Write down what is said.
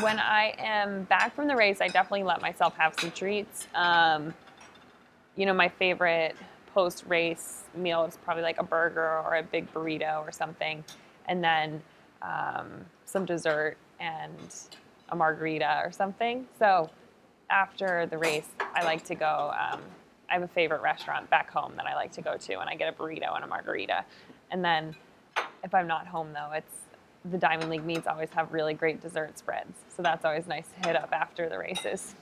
when I am back from the race, I definitely let myself have some treats. Um, you know, my favorite post race meal is probably like a burger or a big burrito or something, and then um, some dessert and a margarita or something. So after the race, I like to go. Um, I have a favorite restaurant back home that I like to go to, and I get a burrito and a margarita. And then if I'm not home, though, it's the Diamond League meets always have really great dessert spreads. So that's always nice to hit up after the races.